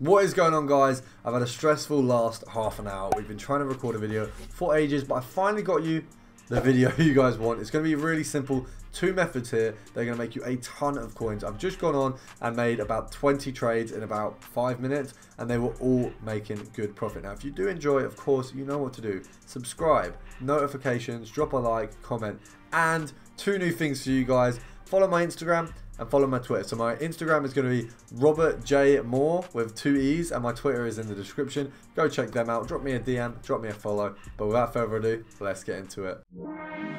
What is going on guys? I've had a stressful last half an hour. We've been trying to record a video for ages, but I finally got you the video you guys want. It's going to be really simple. Two methods here. They're going to make you a ton of coins. I've just gone on and made about 20 trades in about five minutes, and they were all making good profit. Now, if you do enjoy, of course, you know what to do. Subscribe, notifications, drop a like, comment, and two new things for you guys. Follow my Instagram and follow my Twitter. So my Instagram is going to be Robert J Moore with two E's, and my Twitter is in the description. Go check them out. Drop me a DM, drop me a follow. But without further ado, let's get into it.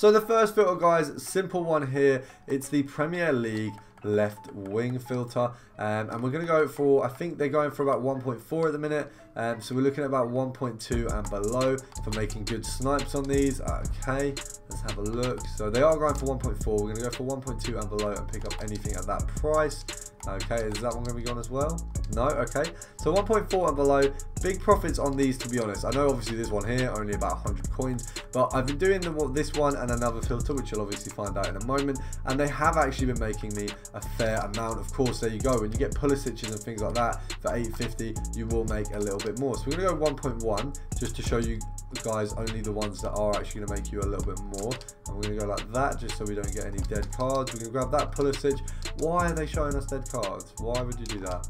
So the first filter, guys, simple one here. It's the Premier League left wing filter. Um, and we're going to go for I think they're going for about 1.4 at the minute. Um, so we're looking at about 1.2 and below for making good snipes on these. Okay let's have a look. So they are going for 1.4 we're going to go for 1.2 and below and pick up anything at that price Okay, is that one going to be gone as well? No, okay. So 1.4 and below, big profits on these to be honest. I know obviously this one here, only about 100 coins, but I've been doing the, this one and another filter, which you'll obviously find out in a moment, and they have actually been making me a fair amount. Of course, there you go. When you get Pulisic's and things like that for 850, you will make a little bit more. So we're going to go 1.1 just to show you guys only the ones that are actually going to make you a little bit more. And we're going to go like that just so we don't get any dead cards. We're going to grab that Pulisic. Why are they showing us dead cards? Why would you do that?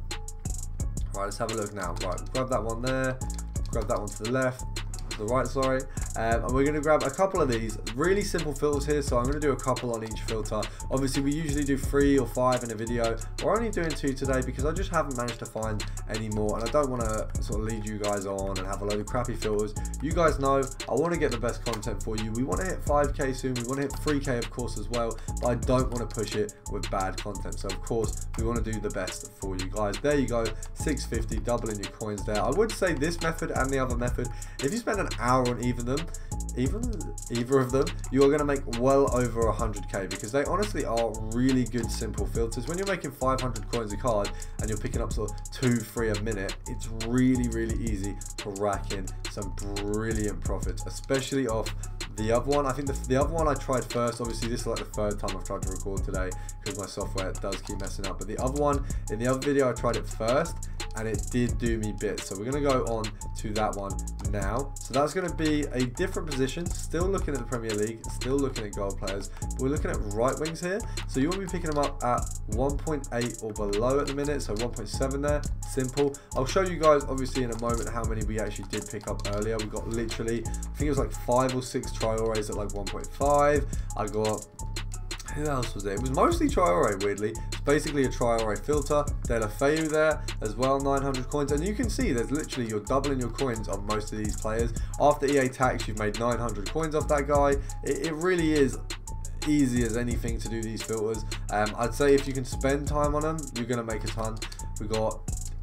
Right, let's have a look now. Right, grab that one there. Grab that one to the left the right, sorry. Um, and we're going to grab a couple of these really simple filters here. So I'm going to do a couple on each filter. Obviously, we usually do three or five in a video. We're only doing two today because I just haven't managed to find any more. And I don't want to sort of lead you guys on and have a load of crappy filters. You guys know I want to get the best content for you. We want to hit 5k soon. We want to hit 3k of course as well. But I don't want to push it with bad content. So of course, we want to do the best for you guys. There you go. 650, doubling your coins there. I would say this method and the other method, if you spend an hour on even them, even either of them, you are going to make well over 100k because they honestly are really good simple filters. When you're making 500 coins a card and you're picking up sort of two, three a minute, it's really, really easy to rack in some brilliant profits, especially off the other one. I think the, the other one I tried first. Obviously, this is like the third time I've tried to record today because my software does keep messing up. But the other one, in the other video, I tried it first and it did do me bits. So we're going to go on to that one now. So that's going to be a different position, still looking at the Premier League, still looking at goal players, but we're looking at right wings here. So you want to be picking them up at 1.8 or below at the minute, so 1.7 there, simple. I'll show you guys obviously in a moment how many we actually did pick up earlier. We got literally, I think it was like five or six Traores at like 1.5. I got who else was there? It was mostly Traore, weirdly. It's basically a Traore filter. Deulofeu there as well, 900 coins. And you can see there's literally, you're doubling your coins on most of these players. After EA tax, you've made 900 coins off that guy. It, it really is easy as anything to do these filters. Um, I'd say if you can spend time on them, you're going to make a ton. We got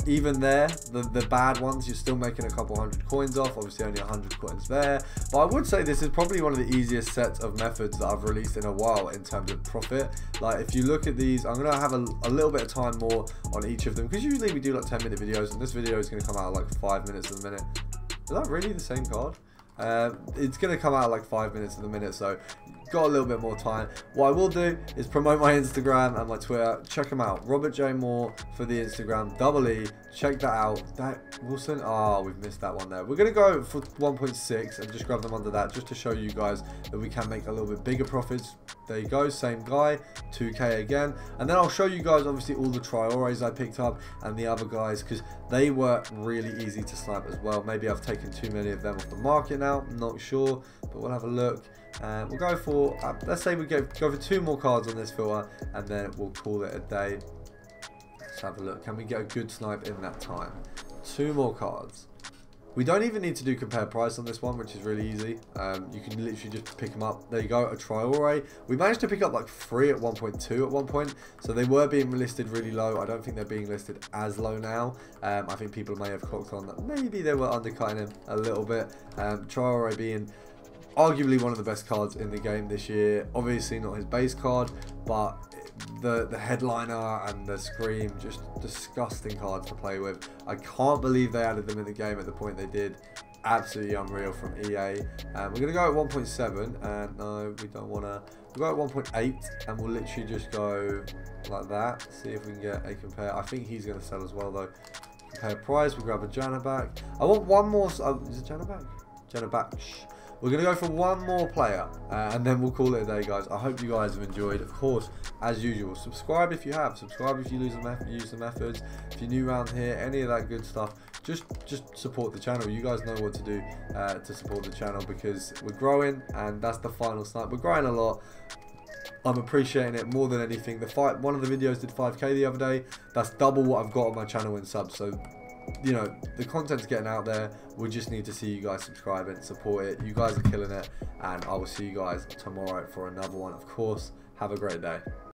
even there, the, the bad ones, you're still making a couple hundred coins off. Obviously, only 100 coins there. But I would say this is probably one of the easiest sets of methods that I've released in a while in terms of profit. Like, if you look at these, I'm going to have a, a, little bit of time more on each of them. Because usually we do like 10 minute videos. And this video is going to come out like 5 minutes of a minute. Is that really the same card? Uh, it's going to come out like 5 minutes of the minute. So got a little bit more time. What I will do is promote my Instagram and my Twitter. Check them out. Robert J Moore for the Instagram. Double E. Check that out. That Wilson. Oh, we've missed that one there. We're gonna go for 1.6 and just grab them under that just to show you guys that we can make a little bit bigger profits. There you go. Same guy. 2k again. And then I'll show you guys obviously all the Traores I picked up and the other guys because they were really easy to snipe as well. Maybe I've taken too many of them off the market now. Not sure, but we'll have a look. Uh, we'll go for, uh, let's say we go, go for two more cards on this filter and then we'll call it a day. Let's have a look. Can we get a good snipe in that time? Two more cards. We don't even need to do compare price on this one, which is really easy. Um, you can literally just pick them up. There you go, a Traore. We managed to pick up like three at 1.2 at one point. So they were being listed really low. I don't think they're being listed as low now. Um, I think people may have clocked on that. Maybe they were undercutting him a little bit. Um, Traore being arguably one of the best cards in the game this year. Obviously not his base card, but the the headliner and the scream just disgusting cards to play with. I can't believe they added them in the game at the point they did. absolutely unreal from EA. Um, we're to go at 1.7, and no, we don't want to. We'll go at 1.8, and we'll literally just go like that. See if we can get a compare. I think he's going to sell as well, though. Compare price. We grab a Jahanbakhsh. I want one more. Oh, is it Jahanbakhsh? Jana back. We're going to go for one more player, uh, and then we'll call it a day, guys. I hope you guys have enjoyed. Of course, as usual, subscribe if you have. Subscribe if you use the, use the methods. If you're new around here, any of that good stuff, just just support the channel. You guys know what to do uh, to support the channel because we're growing, and that's the final snipe. We're growing a lot. I'm appreciating it more than anything. The fight, one of the videos did 5k the other day. That's double what I've got on my channel in subs. So you know, the content's getting out there. We just need to see you guys subscribe and support it. You guys are killing it. And I will see you guys tomorrow for another one. Of course, have a great day.